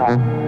Hello?